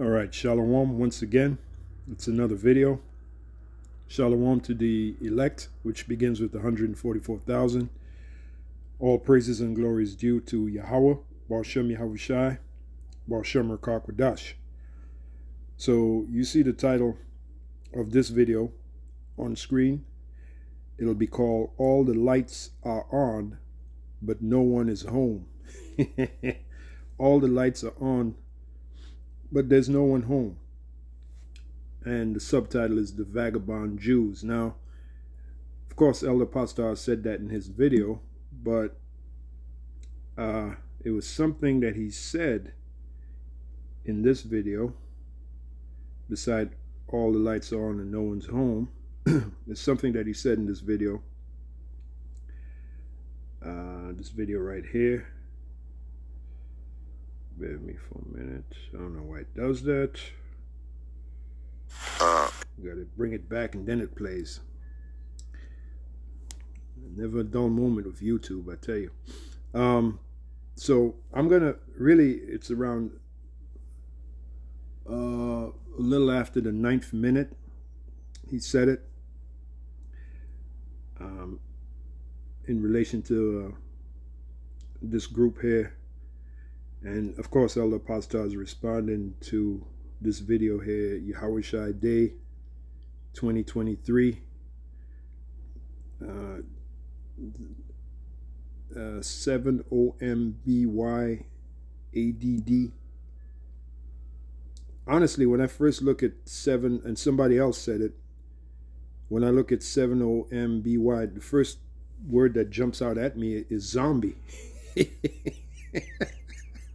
All right, Shalom once again. It's another video. Shalom to the elect, which begins with 144,000. All praises and glories due to Yahweh, Baal Shem Yahushai, Baal Shem Rakakwadash. So you see the title of this video on screen. It'll be called All the Lights Are On, but No One is Home. All the lights are on, but there's no one home. And the subtitle is The Vagabond Jews. Now, of course, Elder Pastor said that in his video, but uh, it was something that he said in this video, beside all the lights are on and no one's home. it's something that he said in this video. Uh, this video right here. Bear with me for a minute. I don't know why it does that. Uh. Gotta bring it back and then it plays. Never a dull moment with YouTube, I tell you. Um, so I'm gonna really, it's around uh, a little after the ninth minute. He said it um, in relation to uh, this group here and of course, Elder Pastor is responding to this video here, Yahweh Day 2023. Uh, uh, 7 OMBY ADD. Honestly, when I first look at 7, and somebody else said it, when I look at 7 OMBY, the first word that jumps out at me is zombie.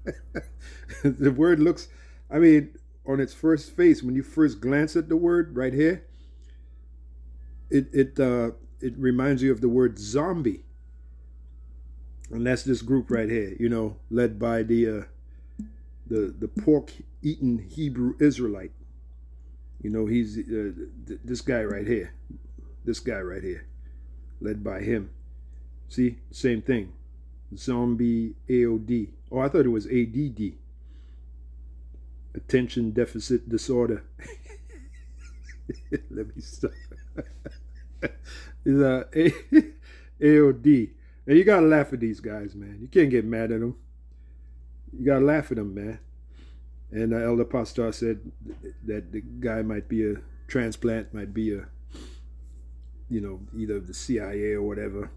the word looks, I mean, on its first face, when you first glance at the word right here, it it uh, it reminds you of the word zombie, and that's this group right here. You know, led by the uh, the the pork eating Hebrew Israelite. You know, he's uh, th this guy right here, this guy right here, led by him. See, same thing. Zombie AOD. Oh, I thought it was ADD attention deficit disorder. Let me stop. Is a AOD. And you gotta laugh at these guys, man. You can't get mad at them. You gotta laugh at them, man. And uh, Elder Pastor said that the guy might be a transplant, might be a, you know, either the CIA or whatever,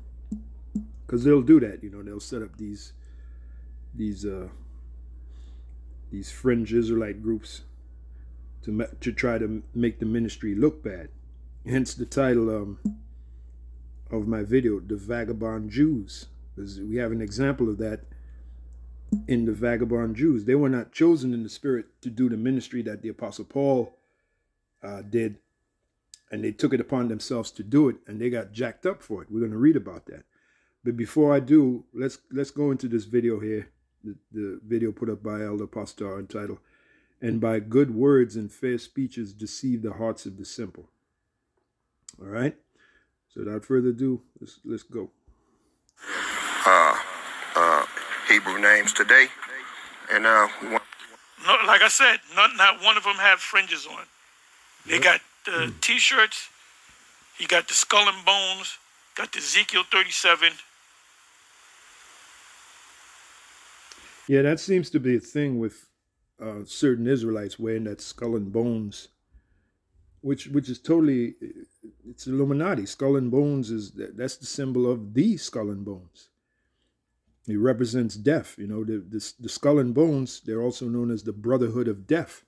because they'll do that. You know, they'll set up these, these uh, these fringe Israelite groups to to try to make the ministry look bad. Hence the title um, of my video, "The Vagabond Jews," because we have an example of that in the vagabond Jews. They were not chosen in the spirit to do the ministry that the Apostle Paul uh, did, and they took it upon themselves to do it, and they got jacked up for it. We're going to read about that. But before I do, let's let's go into this video here the, the video put up by Elder Pastor entitled, And by good words and fair speeches deceive the hearts of the simple. All right? So without further ado, let's, let's go. Uh, uh, Hebrew names today. And uh, no, like I said, not, not one of them have fringes on. They got the mm. t-shirts. He got the skull and bones. Got the Ezekiel 37. Yeah, that seems to be a thing with uh, certain Israelites wearing that skull and bones, which which is totally it's Illuminati. Skull and bones is that's the symbol of the skull and bones. It represents death. You know, the, the, the skull and bones. They're also known as the Brotherhood of Death.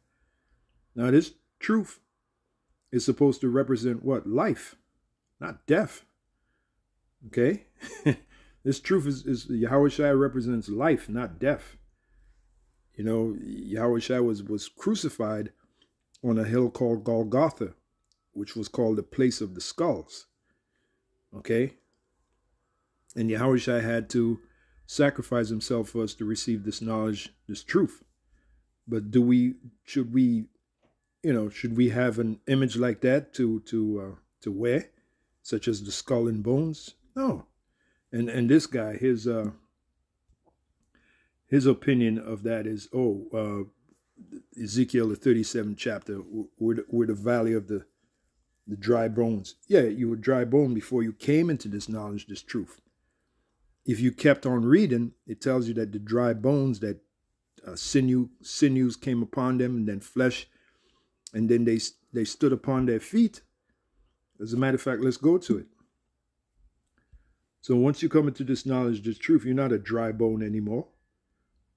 Now, this truth is supposed to represent what life, not death. Okay. This truth is, is Yahweh Shai represents life, not death. You know, Yahweh Shai was, was crucified on a hill called Golgotha, which was called the place of the skulls. Okay? And Yahweh Shai had to sacrifice himself for us to receive this knowledge, this truth. But do we, should we, you know, should we have an image like that to, to, uh, to wear, such as the skull and bones? No. And and this guy, his uh his opinion of that is, oh, uh, Ezekiel the 37th chapter, where the, where the valley of the the dry bones. Yeah, you were dry bone before you came into this knowledge, this truth. If you kept on reading, it tells you that the dry bones, that uh, sinew, sinews came upon them, and then flesh, and then they they stood upon their feet. As a matter of fact, let's go to it. So once you come into this knowledge, this truth, you're not a dry bone anymore.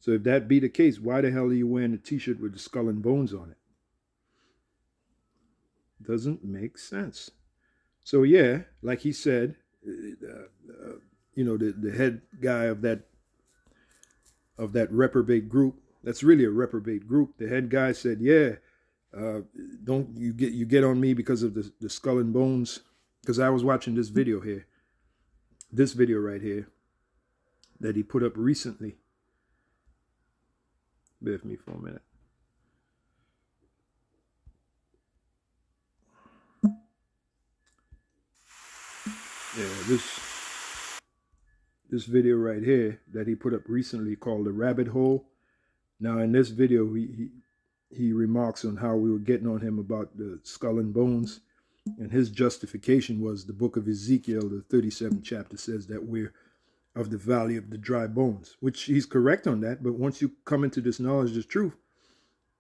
So if that be the case, why the hell are you wearing a t-shirt with the skull and bones on it? Doesn't make sense. So yeah, like he said, uh, uh, you know, the, the head guy of that of that reprobate group, that's really a reprobate group. The head guy said, yeah, uh, don't you get you get on me because of the, the skull and bones. Because I was watching this video here, this video right here, that he put up recently. Bear with me for a minute. Yeah, this this video right here that he put up recently called the rabbit hole. Now in this video he, he he remarks on how we were getting on him about the skull and bones. And his justification was the book of Ezekiel, the 37th chapter, says that we're of the valley of the dry bones, which he's correct on that. But once you come into this knowledge, this truth,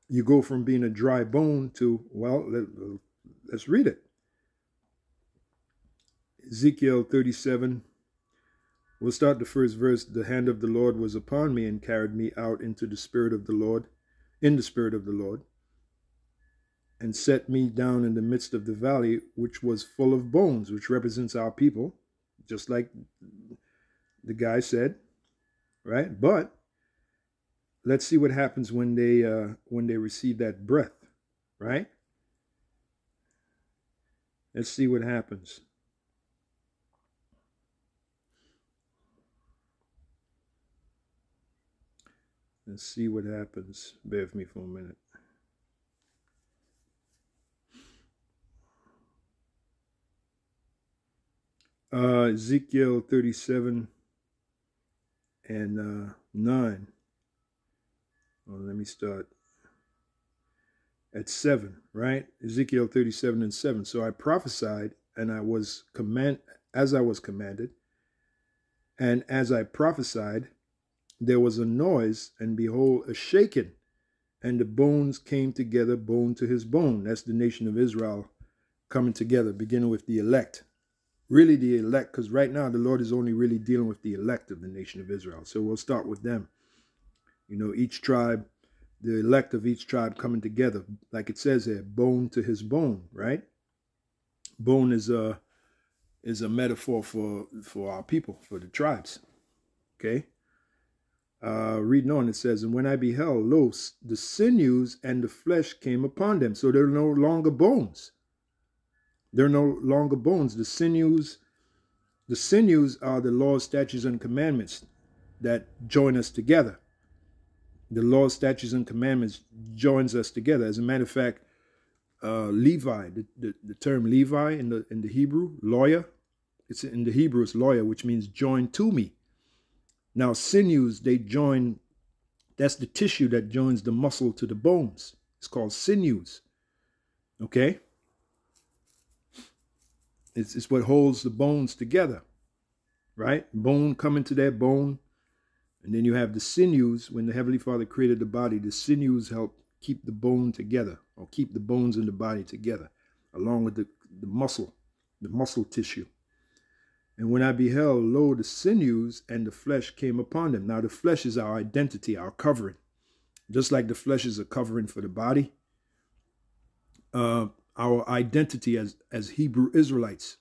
you go from being a dry bone to, well, let, us read it. Ezekiel 37, we'll start the first verse. The hand of the Lord was upon me and carried me out into the spirit of the Lord in the Spirit of the Lord, and set me down in the midst of the valley, which was full of bones, which represents our people, just like the guy said, right? But let's see what happens when they uh, when they receive that breath, right? Let's see what happens. Let's see what happens. Bear with me for a minute. Uh, Ezekiel 37 and uh, 9. Well, let me start at 7, right? Ezekiel 37 and 7. So I prophesied and I was command as I was commanded. And as I prophesied, there was a noise, and behold, a shaking, and the bones came together, bone to his bone. That's the nation of Israel coming together, beginning with the elect. Really, the elect, because right now the Lord is only really dealing with the elect of the nation of Israel. So we'll start with them. You know, each tribe, the elect of each tribe coming together, like it says here, bone to his bone, right? Bone is a is a metaphor for for our people, for the tribes. Okay uh, reading on, it says, And when I beheld, lo, the sinews and the flesh came upon them. So they're no longer bones. They're no longer bones. The sinews, the sinews are the laws, statutes, and commandments that join us together. The laws, statutes, and commandments joins us together. As a matter of fact, uh, Levi, the, the, the term Levi in the in the Hebrew, lawyer, it's in the Hebrew it's lawyer, which means join to me. Now, sinews, they join, that's the tissue that joins the muscle to the bones. It's called sinews. Okay? It's, it's what holds the bones together, right? Bone coming to that bone. And then you have the sinews. When the Heavenly Father created the body, the sinews help keep the bone together or keep the bones in the body together, along with the, the muscle, the muscle tissue. And when I beheld, lo, the sinews and the flesh came upon them. Now, the flesh is our identity, our covering. Just like the flesh is a covering for the body, uh, our identity as, as Hebrew Israelites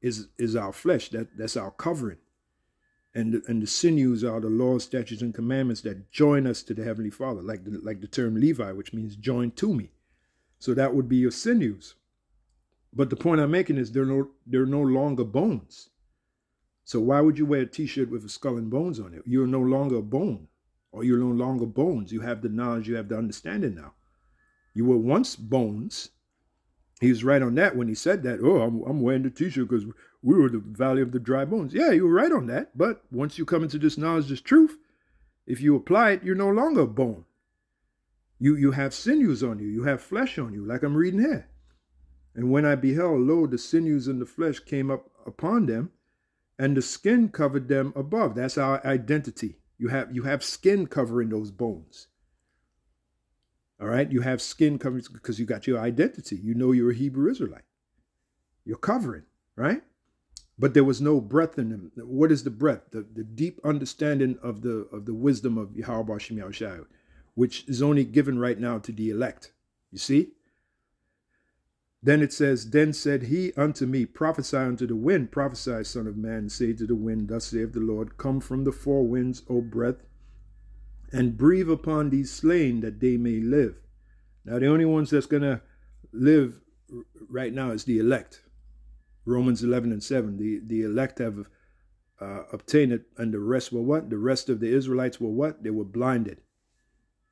is, is our flesh. That, that's our covering. And the, and the sinews are the laws, statutes, and commandments that join us to the Heavenly Father, like the, like the term Levi, which means join to me. So that would be your sinews. But the point I'm making is they're no, they're no longer bones. So why would you wear a t-shirt with a skull and bones on it? You're no longer a bone or you're no longer bones. You have the knowledge, you have the understanding now. You were once bones. He was right on that when he said that. Oh, I'm, I'm wearing the t-shirt because we were the valley of the dry bones. Yeah, you were right on that. But once you come into this knowledge, this truth, if you apply it, you're no longer a bone. You you have sinews on you, you have flesh on you, like I'm reading here. And when I beheld, lo, the sinews and the flesh came up upon them, and the skin covered them above. That's our identity. You have you have skin covering those bones. All right, you have skin covering because you got your identity. You know you're a Hebrew Israelite. You're covering, right? But there was no breath in them. What is the breath? The, the deep understanding of the of the wisdom of Yahweh Shem Yahushua, which is only given right now to the elect. You see? Then it says, Then said he unto me, Prophesy unto the wind, prophesy, son of man, say to the wind, Thus saith the Lord, Come from the four winds, O breath, and breathe upon these slain that they may live. Now, the only ones that's going to live right now is the elect. Romans 11 and 7. The, the elect have uh, obtained it, and the rest were what? The rest of the Israelites were what? They were blinded.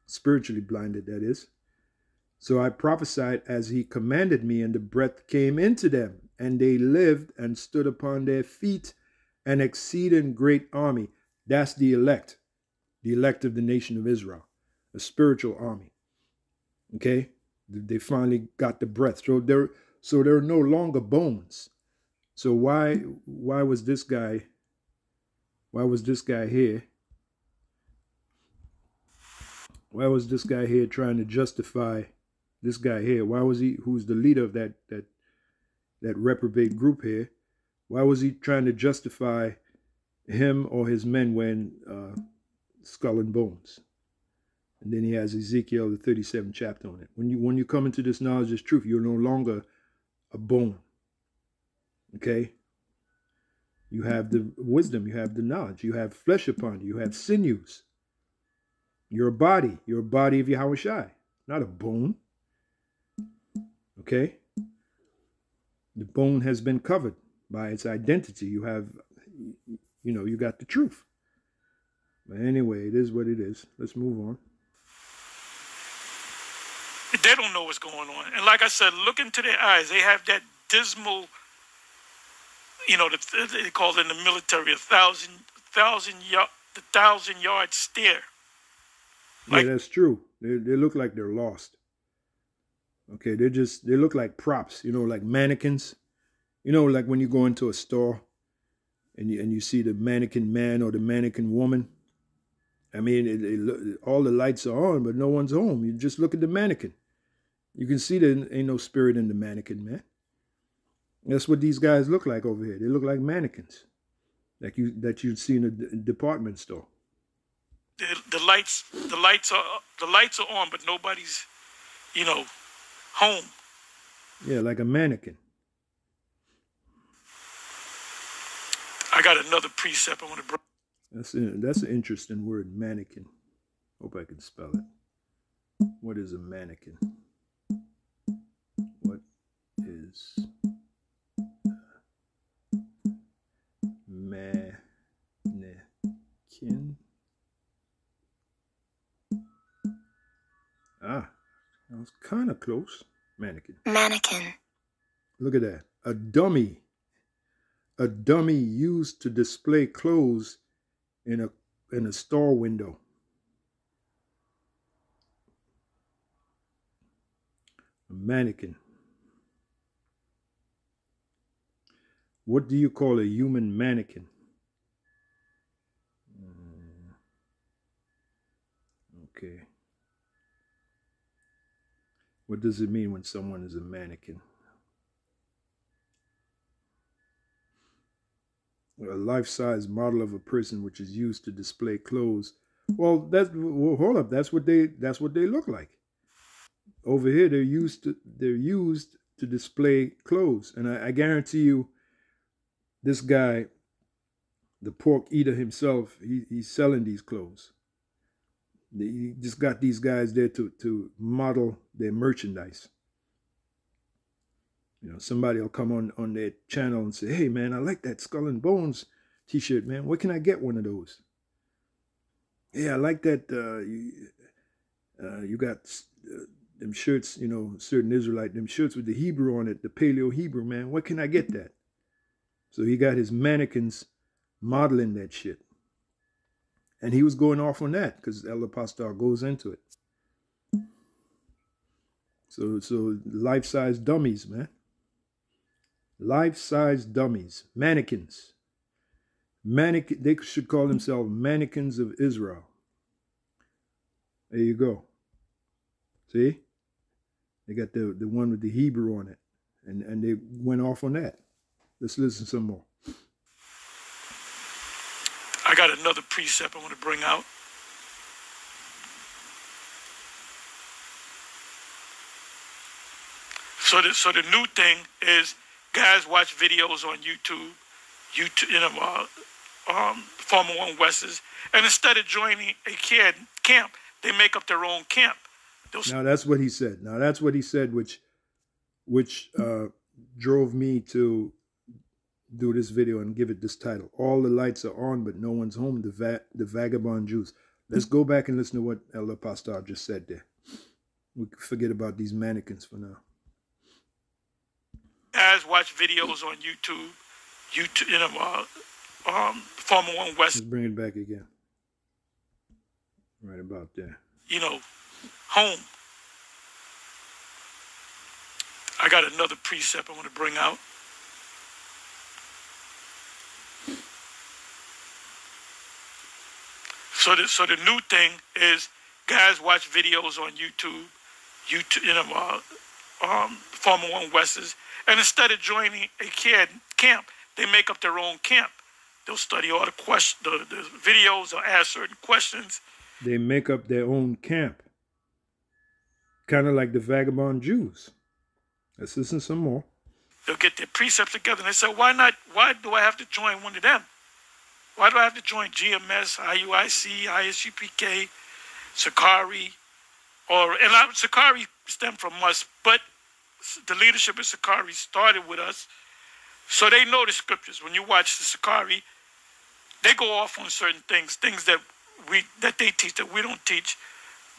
Spiritually blinded, that is. So I prophesied as he commanded me, and the breath came into them, and they lived and stood upon their feet, an exceeding great army. That's the elect, the elect of the nation of Israel, a spiritual army. Okay? They finally got the breath. So there, so there are no longer bones. So why why was this guy why was this guy here? Why was this guy here trying to justify this guy here, why was he, who's the leader of that that that reprobate group here, why was he trying to justify him or his men when uh, skull and bones? And then he has Ezekiel the 37th chapter on it. When you when you come into this knowledge of truth, you're no longer a bone. Okay? You have the wisdom, you have the knowledge, you have flesh upon you, you have sinews. You're a body, you're a body of Yahweh Shai, not a bone. Okay? The bone has been covered by its identity. You have, you know, you got the truth. But anyway, it is what it is. Let's move on. They don't know what's going on. And like I said, look into their eyes. They have that dismal, you know, the, they call it in the military a thousand, thousand yard, the thousand yard stare. Like, yeah, that's true. They, they look like they're lost. Okay, they just they look like props, you know, like mannequins. You know, like when you go into a store and you and you see the mannequin man or the mannequin woman. I mean, it, it, all the lights are on, but no one's home. You just look at the mannequin. You can see there ain't no spirit in the mannequin, man. That's what these guys look like over here. They look like mannequins, like you that you'd see in a department store. The, the lights, the lights are the lights are on, but nobody's, you know, home. Yeah, like a mannequin. I got another precept I want to bring. That's a, that's an interesting word, mannequin. Hope I can spell it. What is a mannequin? What is mannequin? Ah, that was kind of close. Mannequin. Mannequin. Look at that. A dummy. A dummy used to display clothes in a in a store window. A mannequin. What do you call a human mannequin? Hmm. Okay. What does it mean when someone is a mannequin? A life-size model of a person which is used to display clothes. Well, that's well, hold up. That's what they that's what they look like. Over here, they're used to they're used to display clothes, and I, I guarantee you, this guy, the pork eater himself, he, he's selling these clothes. He just got these guys there to, to model their merchandise. You know, somebody will come on, on their channel and say, hey, man, I like that Skull and Bones t-shirt, man. Where can I get one of those? Yeah, I like that. Uh, you, uh, you got uh, them shirts, you know, certain Israelite, them shirts with the Hebrew on it, the Paleo Hebrew, man. Where can I get that? So he got his mannequins modeling that shit. And he was going off on that because El Pastor goes into it. So so life size dummies, man. Life size dummies, mannequins. Mannequin. They should call themselves mannequins of Israel. There you go. See, they got the the one with the Hebrew on it, and and they went off on that. Let's listen some more. I got another precept I want to bring out. So the, so the new thing is guys watch videos on YouTube, YouTube, you know, uh, um, Formula One Westers, and instead of joining a kid camp, they make up their own camp. Those- now that's what he said. Now that's what he said, which which uh, drove me to do this video and give it this title. All the lights are on, but no one's home. The va- the vagabond Jews. Let's go back and listen to what Elder Pastor just said there. We forget about these mannequins for now. Guys watch videos on YouTube, YouTube, you know, uh, um, Formula One West. Let's bring it back again. Right about there. You know, home. I got another precept I want to bring out. So the, so the new thing is guys watch videos on YouTube, YouTube, you know, uh, um, Formula One Westers, and instead of joining a kid camp, they make up their own camp. They'll study all the question, the, the videos, or ask certain questions. They make up their own camp, kind of like the vagabond Jews. Let's listen some more. They'll get their precepts together, and they say, "Why not? Why do I have to join one of them? Why do I have to join GMS, IUIC, ISUPK, Sicarii, or and I, Sicarii stemmed from us, but the leadership of Sicarii started with us, so they know the scriptures. When you watch the Sicarii, they go off on certain things, things that we that they teach that we don't teach,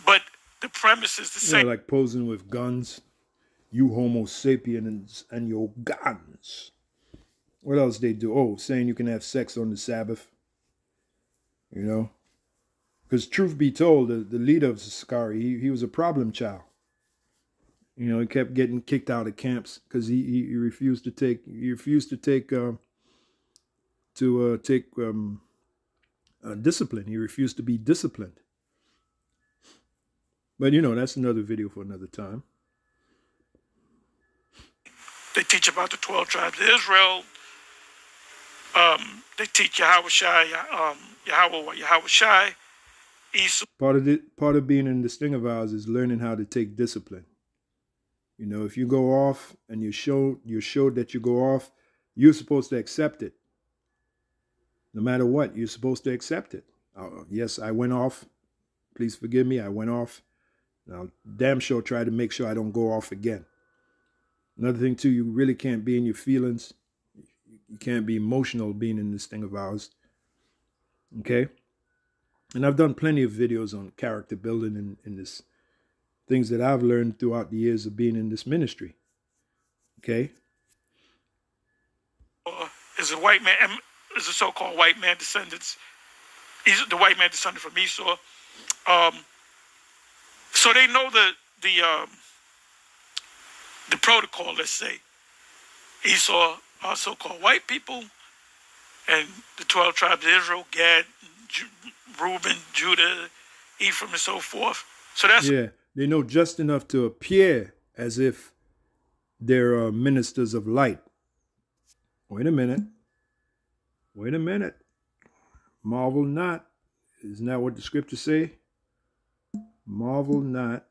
but the premise is the same. Yeah, like posing with guns, you Homo sapiens and your guns. What else they do? Oh, saying you can have sex on the Sabbath. You know, because truth be told, the, the leader of Sicarii, he, he was a problem child. You know, he kept getting kicked out of camps because he, he, he refused to take he refused to take uh, to uh, take um, uh, discipline. He refused to be disciplined. But you know, that's another video for another time. They teach about the 12 tribes of Israel. Um, they teach Yahweh Shai, um, Yahweh, Yahweh Shai, Esau. Part of it, part of being in this thing of ours is learning how to take discipline. You know, if you go off and you show you're showed that you go off, you're supposed to accept it. No matter what, you're supposed to accept it. Uh, yes, I went off. Please forgive me. I went off. Now, damn sure try to make sure I don't go off again. Another thing too, you really can't be in your feelings. You can't be emotional being in this thing of ours. Okay? And I've done plenty of videos on character building in, in this things that I've learned throughout the years of being in this ministry. Okay? Uh, is a white man, is a so-called white man descendants. He's the white man descended from Esau. Um, so they know the the um, the protocol. Let's say Esau are so-called white people, and the twelve tribes of Israel, Gad, Ju- Reuben, Judah, Ephraim, and so forth. So that's yeah. They know just enough to appear as if they're uh, ministers of light. Wait a minute. Wait a minute. Marvel not. Isn't that what the scriptures say? Marvel not.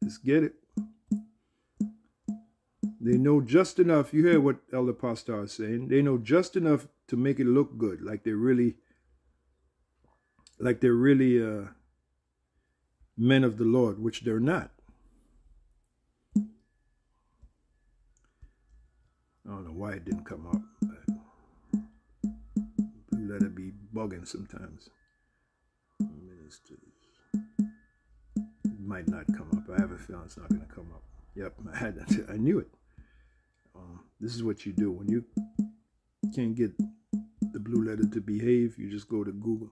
Let's get it. They know just enough. You hear what Elder Pastor is saying. They know just enough to make it look good, like they're really, like they're really uh, men of the Lord, which they're not. I don't know why it didn't come up. But let it be bugging sometimes. Ministers. It might not come up. I have a feeling it's not going to come up. Yep, I had that. I knew it. Um, this is what you do when you can't get the blue letter to behave. You just go to Google.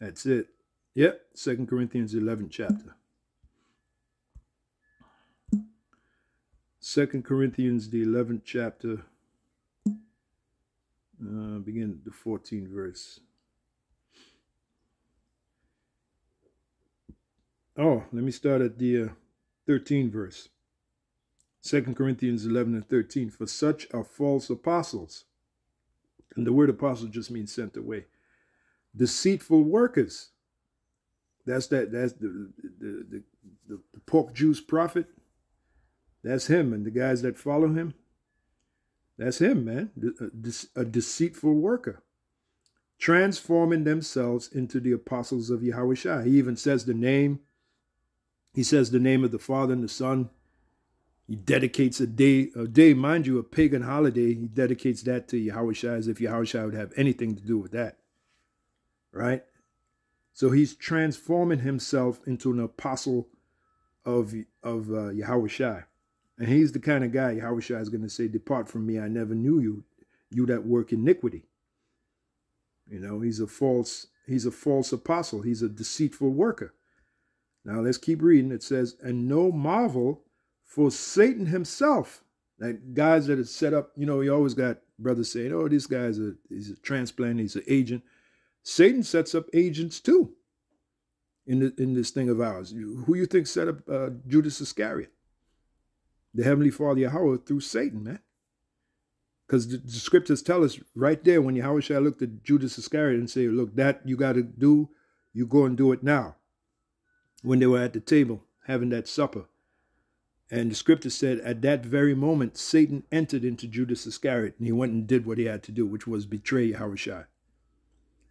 That's it. Yep, Second Corinthians 11 chapter. Second Corinthians, the 11th chapter, uh, begin the 14th verse. Oh, let me start at the uh, 13th verse. Second Corinthians 11 and 13. For such are false apostles. And the word apostle just means sent away. Deceitful workers. That's that. That's the the, the, the, pork juice prophet that's him and the guys that follow him. That's him, man. A deceitful worker. Transforming themselves into the apostles of Yahweh He even says the name. He says the name of the Father and the Son. He dedicates a day, a day, mind you, a pagan holiday. He dedicates that to Yahweh as if Yahweh would have anything to do with that. Right? So he's transforming himself into an apostle of, of uh, Yahweh Shai. And he's the kind of guy Yahushua is going to say, Depart from me, I never knew you, you that work iniquity. You know, he's a false, he's a false apostle. He's a deceitful worker. Now let's keep reading. It says, and no marvel for Satan himself. That guys that are set up, you know, you always got brothers saying, oh, this guy's a he's a transplant, he's an agent. Satan sets up agents too in the, in this thing of ours. Who you think set up uh, Judas Iscariot? the Heavenly Father Yahweh through Satan, man. Because the, the, scriptures tell us right there when Yahweh shall look at Judas Iscariot and say, look, that you got to do, you go and do it now. When they were at the table having that supper. And the scripture said, at that very moment, Satan entered into Judas Iscariot and he went and did what he had to do, which was betray Yahweh.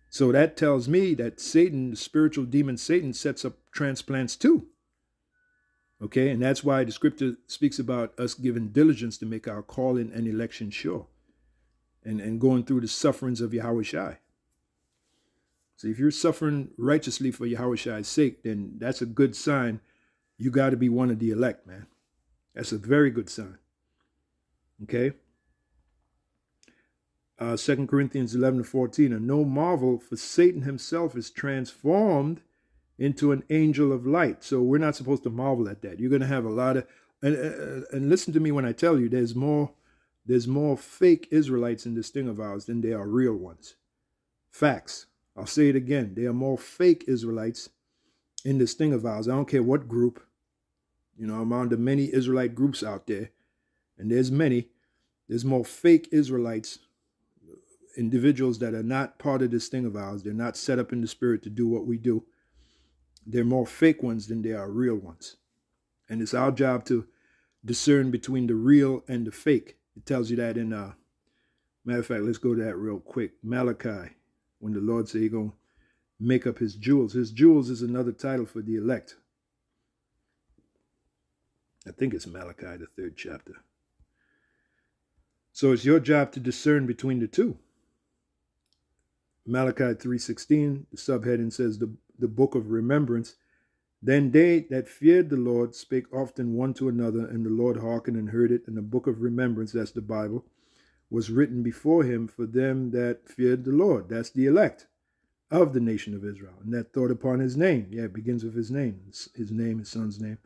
So that tells me that Satan, the spiritual demon Satan, sets up transplants too. Okay, and that's why the scripture speaks about us giving diligence to make our calling and election sure. And, and going through the sufferings of Yahweh Shai. So if you're suffering righteously for Yahweh Shai's sake, then that's a good sign. You got to be one of the elect, man. That's a very good sign. Okay? Uh, 2 Corinthians 11 to 14. And no marvel, for Satan himself is transformed into an angel of light. So we're not supposed to marvel at that. You're going to have a lot of and uh, and listen to me when I tell you there's more there's more fake Israelites in this thing of ours than there are real ones. Facts. I'll say it again. There are more fake Israelites in this thing of ours. I don't care what group. You know, I'm the many Israelite groups out there, and there's many. There's more fake Israelites, individuals that are not part of this thing of ours. They're not set up in the spirit to do what we do they're more fake ones than they are real ones. And it's our job to discern between the real and the fake. It tells you that in, uh, matter of fact, let's go to that real quick. Malachi, when the Lord said he's going to make up his jewels. His jewels is another title for the elect. I think it's Malachi, the third chapter. So it's your job to discern between the two. Malachi 3.16, the subheading says, the the book of remembrance. Then they that feared the Lord spake often one to another, and the Lord hearkened and heard it. And the book of remembrance, that's the Bible, was written before him for them that feared the Lord. That's the elect of the nation of Israel, and that thought upon his name. Yeah, it begins with his name, his name, his son's name.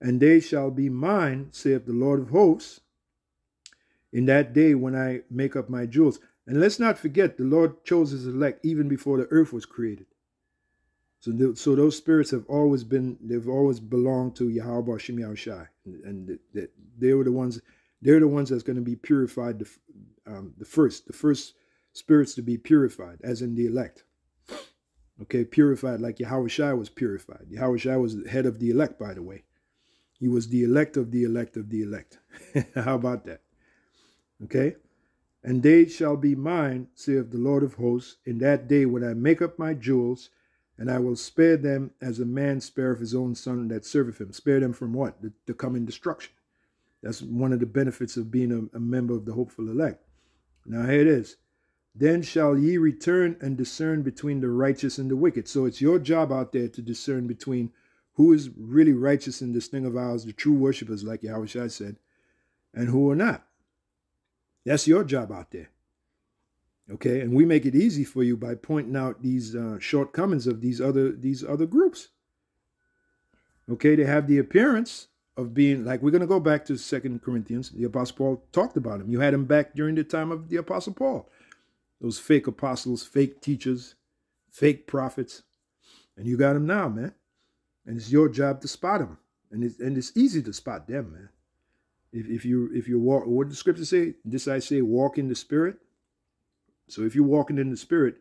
And they shall be mine, saith the Lord of hosts, in that day when I make up my jewels. And let's not forget, the Lord chose his elect even before the earth was created. So, so those spirits have always been, they've always belonged to Yahweh Hashem Yahushai. And, and they, were the ones, they're the ones that's going to be purified, the, um, the first, the first spirits to be purified, as in the elect. Okay, purified like Yahweh Shai was purified. Yahweh Shai was the head of the elect, by the way. He was the elect of the elect of the elect. How about that? Okay? And they shall be mine, saith the Lord of hosts, in that day when I make up my jewels and I will spare them as a man spareth his own son that serveth him. Spare them from what? The, the coming destruction. That's one of the benefits of being a, a member of the hopeful elect. Now here it is. Then shall ye return and discern between the righteous and the wicked. So it's your job out there to discern between who is really righteous in this thing of ours, the true worshippers, like Yahweh said, and who are not. That's your job out there. Okay, and we make it easy for you by pointing out these uh, shortcomings of these other these other groups. Okay, they have the appearance of being like we're going to go back to Second Corinthians. The Apostle Paul talked about them. You had them back during the time of the Apostle Paul. Those fake apostles, fake teachers, fake prophets, and you got them now, man. And it's your job to spot them, and it's and it's easy to spot them, man. If if you if you walk, what the scripture say? This I say, walk in the spirit. So if you're walking in the spirit,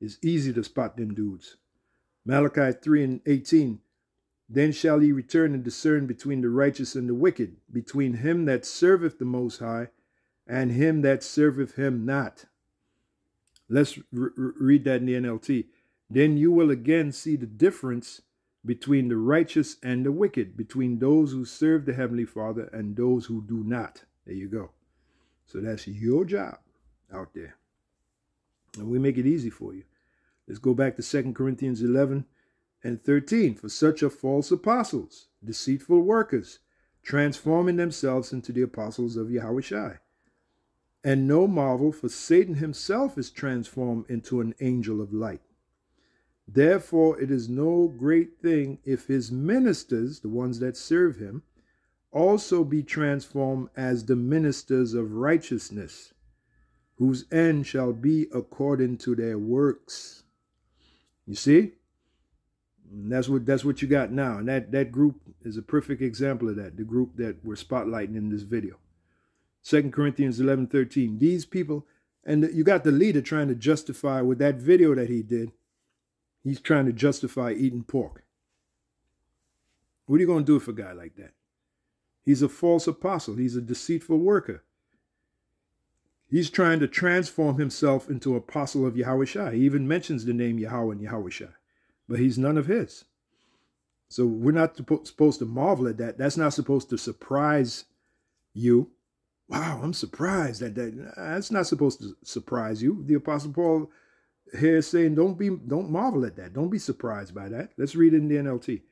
it's easy to spot them dudes. Malachi 3 and 18. Then shall ye return and discern between the righteous and the wicked, between him that serveth the Most High and him that serveth him not. Let's read that in the NLT. Then you will again see the difference between the righteous and the wicked, between those who serve the Heavenly Father and those who do not. There you go. So that's your job out there. And we make it easy for you. Let's go back to 2 Corinthians 11 and 13. For such are false apostles, deceitful workers, transforming themselves into the apostles of Yahushua. And no marvel, for Satan himself is transformed into an angel of light. Therefore, it is no great thing if his ministers, the ones that serve him, also be transformed as the ministers of righteousness whose end shall be according to their works. You see? And that's what that's what you got now. And that, that group is a perfect example of that, the group that we're spotlighting in this video. Second Corinthians 11, 13. These people, and you got the leader trying to justify with that video that he did, he's trying to justify eating pork. What are you going to do for a guy like that? He's a false apostle. He's a deceitful worker. He's trying to transform himself into apostle of Yahweh He even mentions the name Yahweh and Yahweh but he's none of his. So we're not supposed to marvel at that. That's not supposed to surprise you. Wow, I'm surprised that, that that's not supposed to surprise you. The apostle Paul here is saying, don't be, don't marvel at that. Don't be surprised by that. Let's read it in the NLT.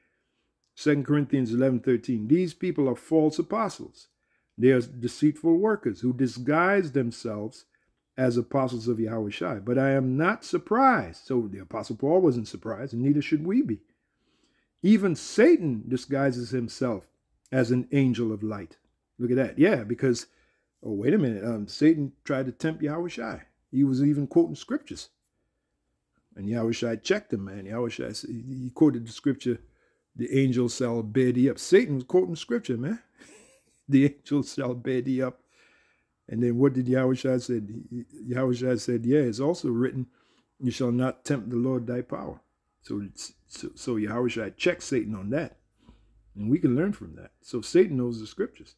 2 Corinthians 11, 13. These people are false apostles they are deceitful workers who disguise themselves as apostles of Yahweh Shai. But I am not surprised. So the apostle Paul wasn't surprised, and neither should we be. Even Satan disguises himself as an angel of light. Look at that. Yeah, because, oh, wait a minute. Um, Satan tried to tempt Yahweh Shai. He was even quoting scriptures. And Yahweh checked him, man. Yahweh he quoted the scripture, the angel shall bear thee up. Satan was quoting scripture, man the angel shall bear thee up. And then what did Yahushua said? Yahushua said, yeah, it's also written, you shall not tempt the Lord thy power. So, so, so Yahushua checked Satan on that. And we can learn from that. So Satan knows the scriptures.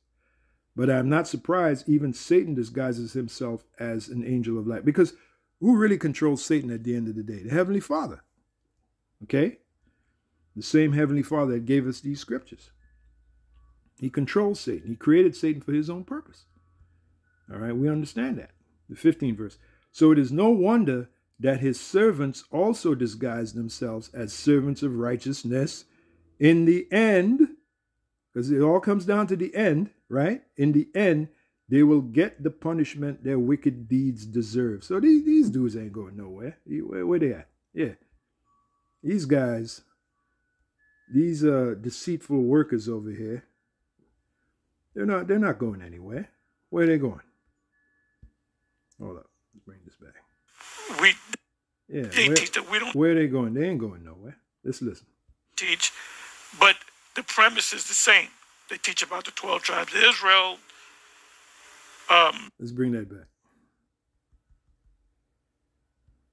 But I'm not surprised even Satan disguises himself as an angel of light. Because who really controls Satan at the end of the day? The Heavenly Father. Okay? The same Heavenly Father that gave us these scriptures. He controls Satan. He created Satan for his own purpose. All right, we understand that. The 15th verse. So it is no wonder that his servants also disguise themselves as servants of righteousness in the end, because it all comes down to the end, right? In the end, they will get the punishment their wicked deeds deserve. So these, these dudes ain't going nowhere. Where, where they at? Yeah. These guys, these uh, deceitful workers over here, they're not they're not going anywhere. Where are they going? Hold up. Let's bring this back. We yeah, they where, teach that we don't where are they going? They ain't going nowhere. Let's listen. Teach, but the premise is the same. They teach about the twelve tribes of Israel. Um, Let's bring that back.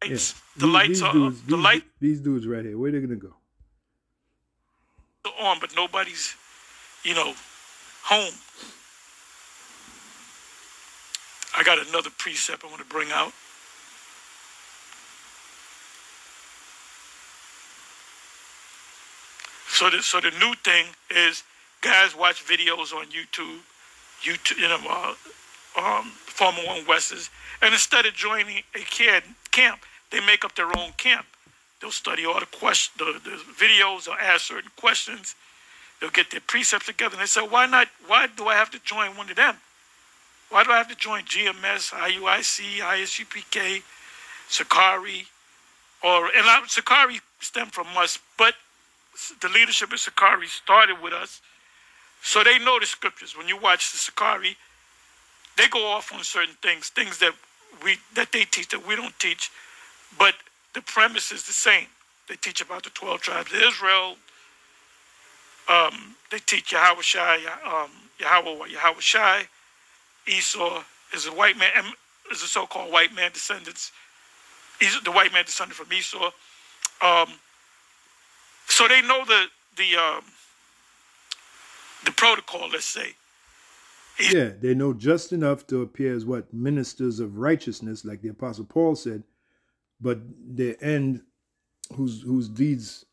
Yeah. The these, lights these are dudes, the these, light. These dudes right here. Where they gonna go? On, but nobody's, you know, home. I got another precept I want to bring out. So the, so the new thing is guys watch videos on YouTube, YouTube, you know, uh, um, Formula One Wests, and instead of joining a kid camp, they make up their own camp. They'll study all the questions, the, the videos, or ask certain questions, They'll get their precepts together and they say, why not? Why do I have to join one of them? Why do I have to join GMS, IUIC, ISUPK, Sicarii, or and I, Sicarii stemmed from us, but the leadership of Sicarii started with us, so they know the scriptures. When you watch the Sakari, they go off on certain things, things that we that they teach that we don't teach, but the premise is the same. They teach about the twelve tribes of Israel. Um, they teach Yahweh Shai, um, Yahweh, Yahweh Shai. Esau is a white man, is a so-called white man descendants. He's the white man descended from Esau. Um, so they know the the um, the protocol. Let's say. Yeah, they know just enough to appear as what ministers of righteousness, like the Apostle Paul said, but their end, whose whose deeds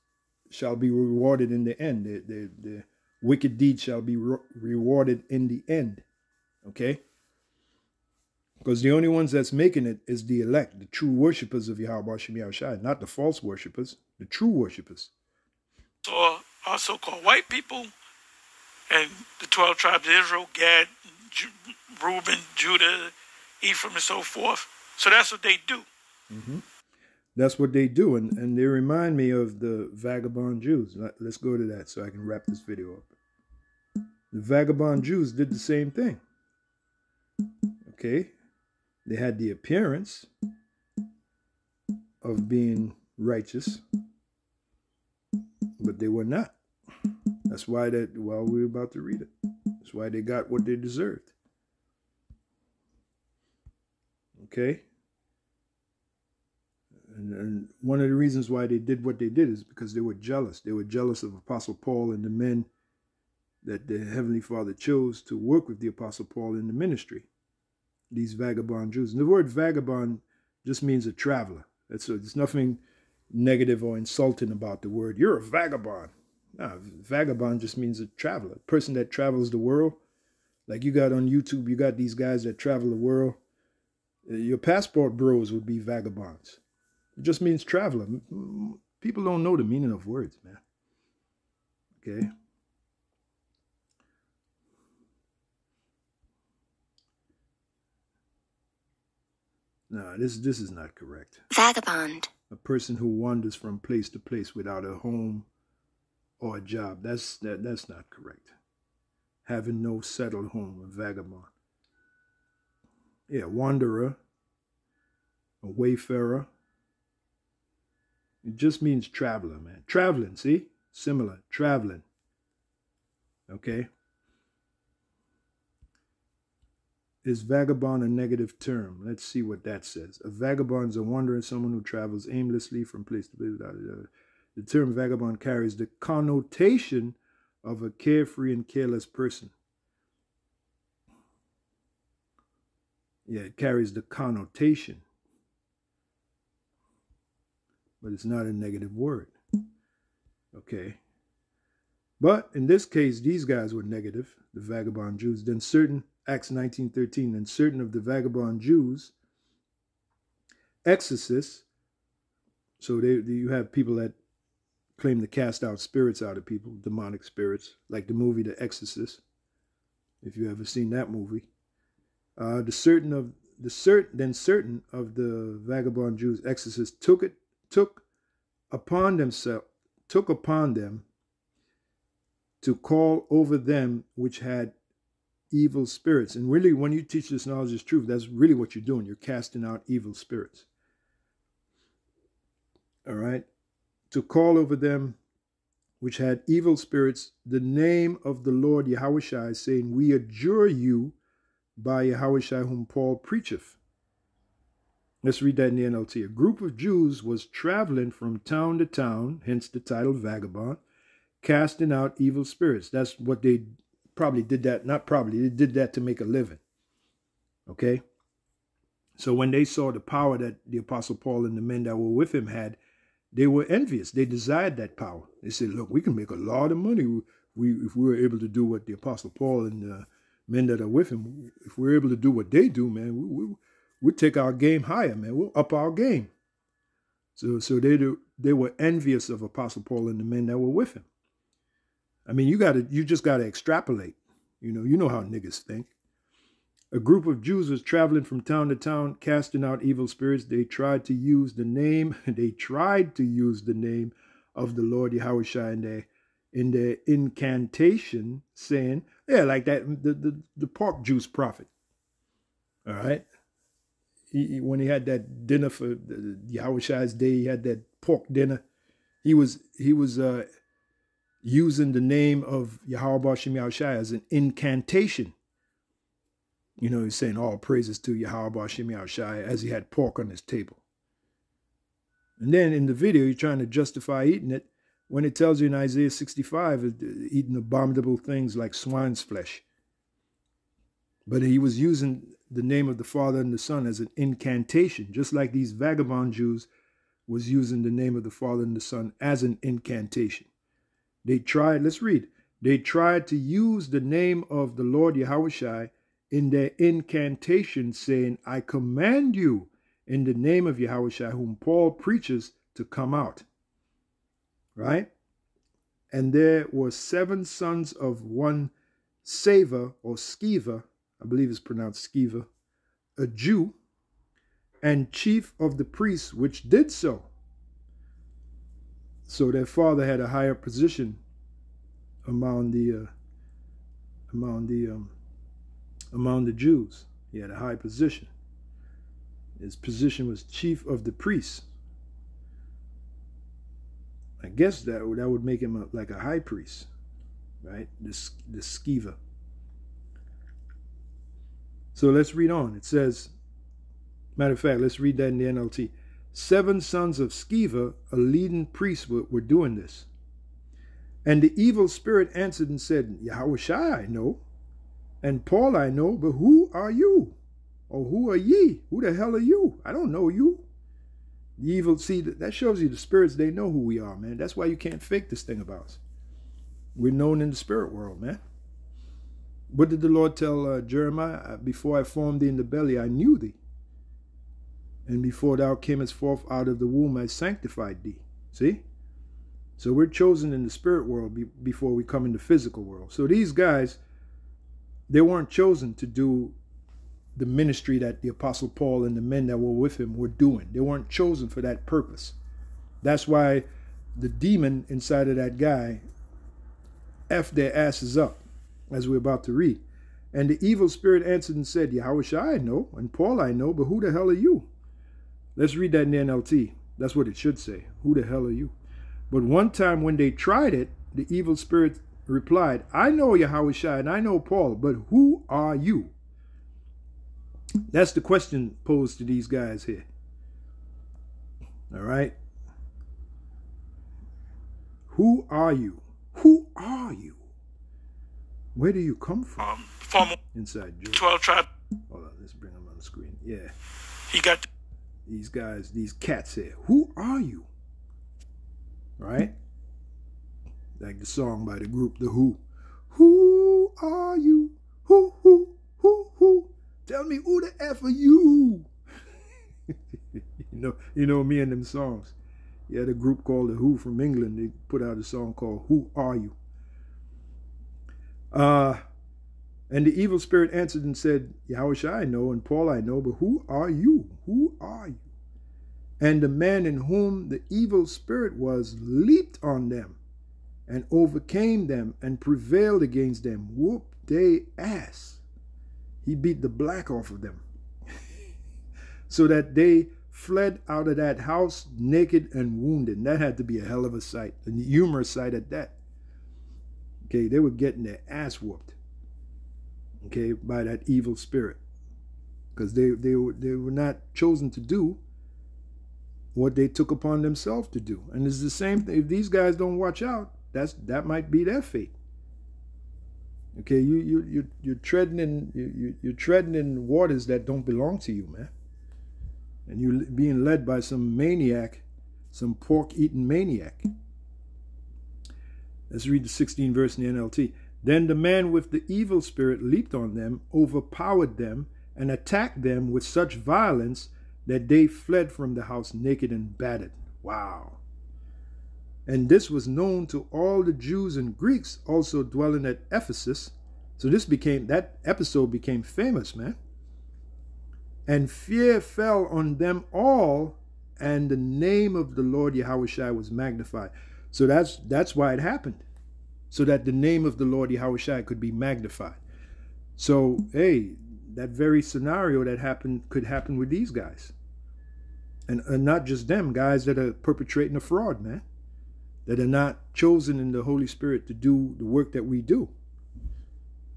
shall be rewarded in the end. The the, the wicked deeds shall be re- rewarded in the end. Okay? Because the only ones that's making it is the elect, the true worshippers of Yahweh not the false worshippers, the true worshippers. So uh, also called white people and the 12 tribes of Israel, Gad, Reuben, Judah, Ephraim, and so forth. So that's what they do. Mm-hmm. That's what they do. And, and they remind me of the vagabond Jews. Let, let's go to that so I can wrap this video up. The vagabond Jews did the same thing. Okay? They had the appearance of being righteous, but they were not. That's why that well we're about to read it. That's why they got what they deserved. Okay? And, and one of the reasons why they did what they did is because they were jealous. They were jealous of Apostle Paul and the men that the Heavenly Father chose to work with the Apostle Paul in the ministry these vagabond Jews. And the word vagabond just means a traveler. It's, there's nothing negative or insulting about the word. You're a vagabond. No, vagabond just means a traveler, person that travels the world. Like you got on YouTube, you got these guys that travel the world. Uh, your passport bros would be vagabonds. It just means traveler. People don't know the meaning of words, man. Okay. No, this this is not correct. Vagabond. A person who wanders from place to place without a home or a job. That's that that's not correct. Having no settled home, a vagabond. Yeah, wanderer, a wayfarer. It just means traveler, man. Traveling, see? Similar, traveling. Okay? Is vagabond a negative term? Let's see what that says. A vagabond is a wanderer, someone who travels aimlessly from place to place. The term vagabond carries the connotation of a carefree and careless person. Yeah, it carries the connotation, but it's not a negative word. Okay. But in this case, these guys were negative, the vagabond Jews. Then certain Acts 19.13, and certain of the vagabond Jews, exorcists, so they, you have people that claim to cast out spirits out of people, demonic spirits, like the movie The Exorcist, if you ever seen that movie. Uh, the certain of the certain then certain of the vagabond Jews, exorcists, took it took upon themselves took upon them to call over them which had evil spirits. And really, when you teach this knowledge is truth, that's really what you're doing. You're casting out evil spirits. All right? To call over them which had evil spirits the name of the Lord Yahweh saying, We adjure you by Yahweh whom Paul preacheth. Let's read that in the NLT. A group of Jews was traveling from town to town, hence the title vagabond, casting out evil spirits. That's what they probably did that, not probably, they did that to make a living. Okay? So when they saw the power that the Apostle Paul and the men that were with him had, they were envious. They desired that power. They said, look, we can make a lot of money we, if we were able to do what the Apostle Paul and the men that are with him, if we're able to do what they do, man, we, we, we take our game higher, man. We'll up our game. So, so they do, they were envious of Apostle Paul and the men that were with him. I mean, you got to, you just got to extrapolate. You know, you know how niggas think. A group of Jews was traveling from town to town, casting out evil spirits. They tried to use the name, they tried to use the name of the Lord Yahushua in their, in their incantation, saying, yeah, like that, the, the, the pork juice prophet. All right. He, he, when he had that dinner for Yahushua's day, he had that pork dinner. He was he was uh, using the name of Yahweh Shem as an incantation. You know, he's saying all praises to Yahweh Shem Yahushua as he had pork on his table. And then in the video, you're trying to justify eating it when it tells you in Isaiah 65, uh, eating abominable things like swine's flesh. But he was using the name of the Father and the Son as an incantation, just like these vagabond Jews was using the name of the Father and the Son as an incantation. They tried, let's read, they tried to use the name of the Lord Yahushua in their incantation, saying, I command you in the name of Yahushua, whom Paul preaches, to come out. Right? And there were seven sons of one Saver or Skiva, I believe it's pronounced Skiva, a Jew, and chief of the priests, which did so. So their father had a higher position among the uh, among the um, among the Jews. He had a high position. His position was chief of the priests. I guess that that would make him a, like a high priest, right? This the skiva. So let's read on. It says, matter of fact, let's read that in the NLT. Seven sons of Sceva, a leading priest, were, were doing this. And the evil spirit answered and said, Yahushua I know, and Paul I know, but who are you? Or who are ye? Who the hell are you? I don't know you. The evil, see, that shows you the spirits, they know who we are, man. That's why you can't fake this thing about us. We're known in the spirit world, man. What did the Lord tell uh, Jeremiah? Uh, before I formed thee in the belly, I knew thee. And before thou camest forth out of the womb, I sanctified thee. See? So we're chosen in the spirit world be before we come in the physical world. So these guys, they weren't chosen to do the ministry that the Apostle Paul and the men that were with him were doing. They weren't chosen for that purpose. That's why the demon inside of that guy F their asses up as we're about to read. And the evil spirit answered and said, Yahweh I know, and Paul I know, but who the hell are you? Let's read that in the NLT. That's what it should say. Who the hell are you? But one time when they tried it, the evil spirit replied, I know Yahweh Shy and I know Paul, but who are you? That's the question posed to these guys here. All right. Who are you? Who are you? Where do you come from? Um, from inside Joe. 12 tribe. Hold on, let's bring them on the screen. Yeah. He got these guys, these cats here. Who are you? Right? Like the song by the group The Who. Who are you? Who, who, who, who? Tell me who the F are you? you know, you know me and them songs. You had a group called The Who from England. They put out a song called Who Are You? Uh, and the evil spirit answered and said, Yahweh I know, and Paul I know, but who are you? Who are you? And the man in whom the evil spirit was leaped on them and overcame them and prevailed against them. Whoop they ass. He beat the black off of them. so that they fled out of that house naked and wounded. And that had to be a hell of a sight, a humorous sight at that. Okay, they were getting their ass whooped. Okay, by that evil spirit. Because they, they, were, they were not chosen to do what they took upon themselves to do. And it's the same thing. If these guys don't watch out, that's that might be their fate. Okay, you you you you're treading in you you're treading in waters that don't belong to you, man. And you're being led by some maniac, some pork eating maniac. Let's read the 16th verse in the NLT. Then the man with the evil spirit leaped on them, overpowered them, and attacked them with such violence that they fled from the house naked and battered. Wow. And this was known to all the Jews and Greeks also dwelling at Ephesus, So this became that episode became famous, man. And fear fell on them all, and the name of the Lord Yahushua was magnified. So that's that's why it happened. So that the name of the Lord Yahushua could be magnified. So, hey, that very scenario that happened could happen with these guys. And, and not just them, guys that are perpetrating a fraud, man. That are not chosen in the Holy Spirit to do the work that we do.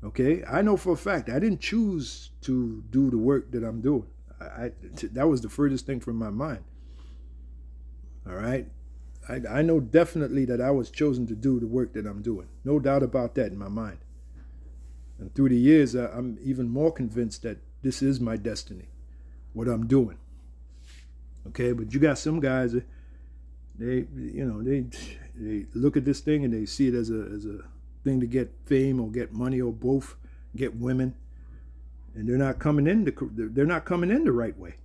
Okay, I know for a fact I didn't choose to do the work that I'm doing. I, I that was the furthest thing from my mind. All right, I, I know definitely that I was chosen to do the work that I'm doing. No doubt about that in my mind. And through the years, I'm even more convinced that this is my destiny, what I'm doing. Okay, but you got some guys, they, you know, they they look at this thing and they see it as a as a thing to get fame or get money or both, get women, and they're not coming in the they're not coming in the right way.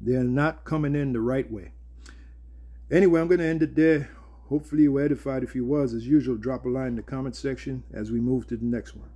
They're not coming in the right way. Anyway, I'm going to end it there. Hopefully you were edified. If you was, as usual, drop a line in the comment section as we move to the next one.